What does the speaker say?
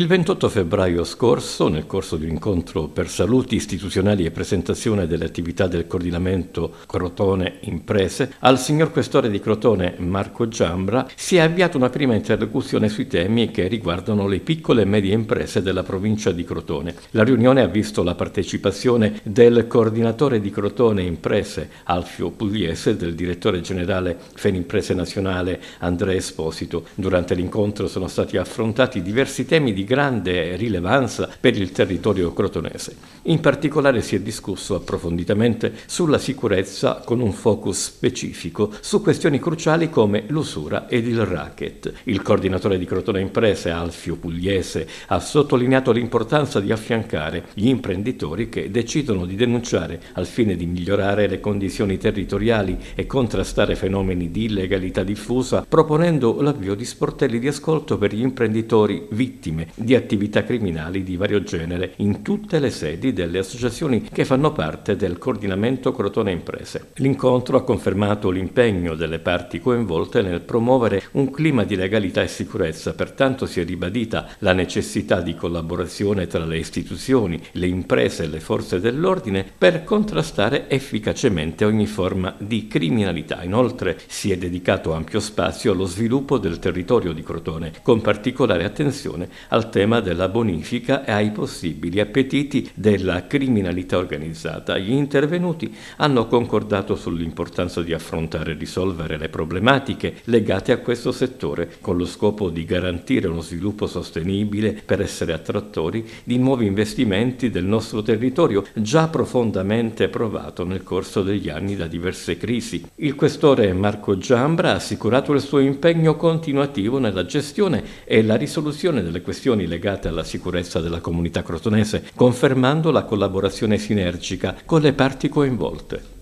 Il 28 febbraio scorso, nel corso di un incontro per saluti istituzionali e presentazione delle attività del coordinamento Crotone Imprese, al signor questore di Crotone Marco Giambra si è avviata una prima interlocuzione sui temi che riguardano le piccole e medie imprese della provincia di Crotone. La riunione ha visto la partecipazione del coordinatore di Crotone Imprese Alfio Pugliese del direttore generale Fenimprese Nazionale Andrea Esposito. Durante l'incontro sono stati affrontati diversi temi di grande rilevanza per il territorio crotonese. In particolare si è discusso approfonditamente sulla sicurezza con un focus specifico su questioni cruciali come l'usura ed il racket. Il coordinatore di Crotone Imprese, Alfio Pugliese, ha sottolineato l'importanza di affiancare gli imprenditori che decidono di denunciare al fine di migliorare le condizioni territoriali e contrastare fenomeni di illegalità diffusa, proponendo l'avvio di sportelli di ascolto per gli imprenditori vittime di attività criminali di vario genere in tutte le sedi delle associazioni che fanno parte del coordinamento Crotone Imprese. L'incontro ha confermato l'impegno delle parti coinvolte nel promuovere un clima di legalità e sicurezza, pertanto si è ribadita la necessità di collaborazione tra le istituzioni, le imprese e le forze dell'ordine per contrastare efficacemente ogni forma di criminalità. Inoltre si è dedicato ampio spazio allo sviluppo del territorio di Crotone, con particolare attenzione al al tema della bonifica e ai possibili appetiti della criminalità organizzata. Gli intervenuti hanno concordato sull'importanza di affrontare e risolvere le problematiche legate a questo settore con lo scopo di garantire uno sviluppo sostenibile per essere attrattori di nuovi investimenti del nostro territorio già profondamente provato nel corso degli anni da diverse crisi. Il questore Marco Giambra ha assicurato il suo impegno continuativo nella gestione e la risoluzione delle questioni questioni legate alla sicurezza della comunità crotonese, confermando la collaborazione sinergica con le parti coinvolte.